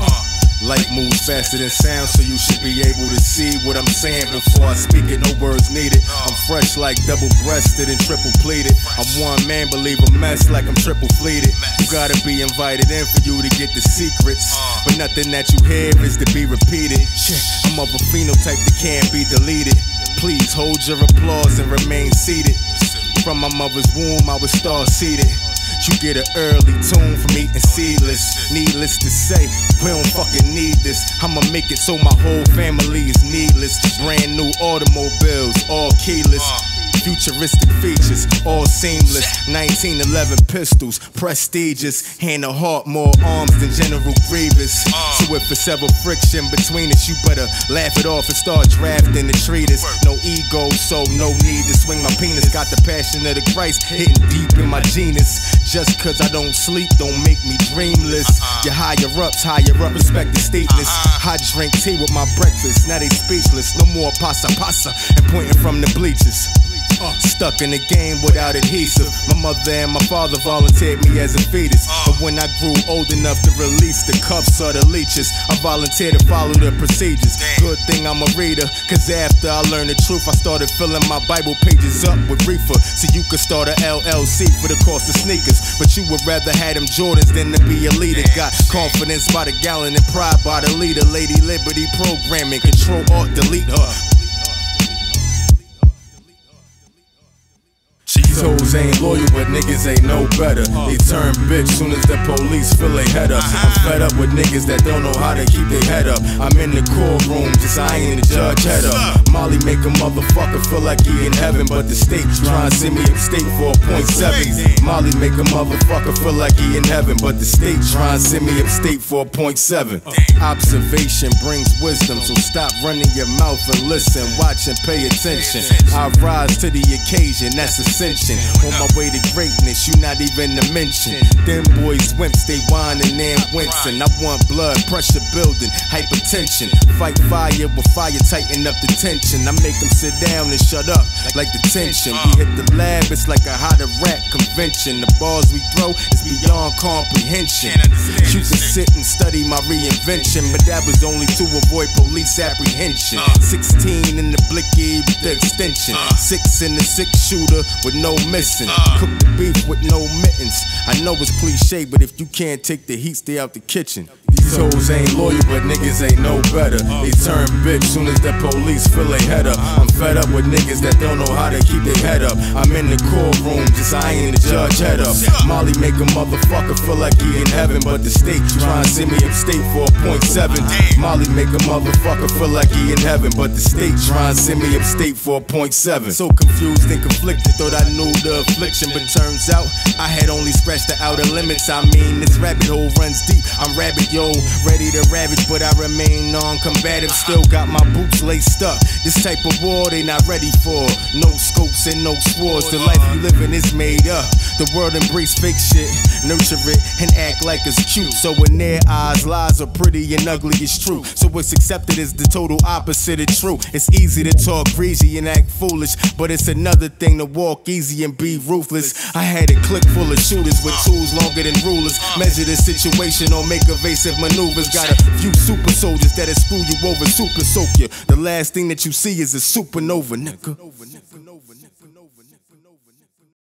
Uh, Light moves faster than sound, so you should be able to see what I'm saying before I speak it. No words needed. I'm fresh like double breasted and triple pleated. I'm one man, believe a mess like I'm triple fleeted. You gotta be invited in for you to get the secrets. But nothing that you hear is to be repeated. I'm of a phenotype that can't be deleted. Please hold your applause and remain seated. From my mother's womb, I was star seated. You get an early tune from eating seedless. Needless to say, we don't fucking need this. I'ma make it so my whole family is needless. Brand new automobiles, all keyless. Futuristic features, all seamless. 1911 pistols, prestigious. Hand a heart, more arms than General Grievous. Uh. So if it's ever friction between us, you better laugh it off and start drafting the treatise. No ego, so no need to swing my penis. Got the passion of the Christ hitting deep in my genus. Just cause I don't sleep, don't make me dreamless. Uh-uh. Your higher ups, higher up, respect the steepness. Uh-uh. I drink tea with my breakfast, now they speechless. No more pasa pasa and pointing from the bleachers. Stuck in the game without adhesive. My mother and my father volunteered me as a fetus. But when I grew old enough to release the cuffs or the leeches, I volunteered to follow the procedures. Good thing I'm a reader, cause after I learned the truth, I started filling my Bible pages up with reefer. So you could start a LLC for the cost of sneakers. But you would rather have them Jordans than to be a leader. Got confidence by the gallon and pride by the leader. Lady Liberty programming, control alt, delete her. Hoes ain't loyal, but niggas ain't no better. They turn bitch soon as the police fill they head up. I'm fed up with niggas that don't know how to keep their head up. I'm in the courtroom, just eyeing the judge head up. Molly make a motherfucker feel like he in heaven, but the state trying to send me upstate for a point seven. Molly make a motherfucker feel like he in heaven, but the state trying to send me upstate for a point seven. Observation brings wisdom, so stop running your mouth and listen, watch and pay attention. I rise to the occasion, that's ascension. On my way to greatness, you not even a mention. Them boys wimps, they whining and wincing. I want blood pressure building, hypertension. Fight fire with fire, tighten up the tension. I make them sit down and shut up like the tension. We hit the lab, it's like a how to rap convention. The balls we throw is beyond comprehension. You can sit and study my reinvention, but that was only to avoid police apprehension. 16 in the blicky with the extension. Six in the six shooter with no missing. Cook the beef with no mittens. I know it's cliche, but if you can't take the heat, stay out the kitchen. Hoes ain't loyal, but niggas ain't no better. They turn bitch soon as the police fill head up. I'm fed up with niggas that don't know how to keep their head up. I'm in the courtroom, just I ain't the judge head up. Molly make a motherfucker feel like he in heaven, but the state trying to send me upstate for a point seven. Molly make a motherfucker feel like he in heaven, but the state trying to send me upstate for a point seven. So confused and conflicted, thought I knew the affliction, but turns out I had only scratched the outer limits. I mean, this rabbit hole runs deep. I'm rabbit, yo, ready to ravage, but I remain non-combative. Still got my boots laced up. This type of war they not ready for. No scopes and no swords. The life you living is made up. The world embrace fake shit, nurture it and act like it's cute. So in their eyes, lies are pretty and ugly is true. So what's accepted is the total opposite of true. It's easy to talk greasy and act foolish, but it's another thing to walk easy and be ruthless. I had a clique full of shooters with tools longer than rulers. Measure the situation or make evasive maneuvers. Got a few super soldiers that'll screw you over, super soak you. The last thing that you see is a supernova, nigga.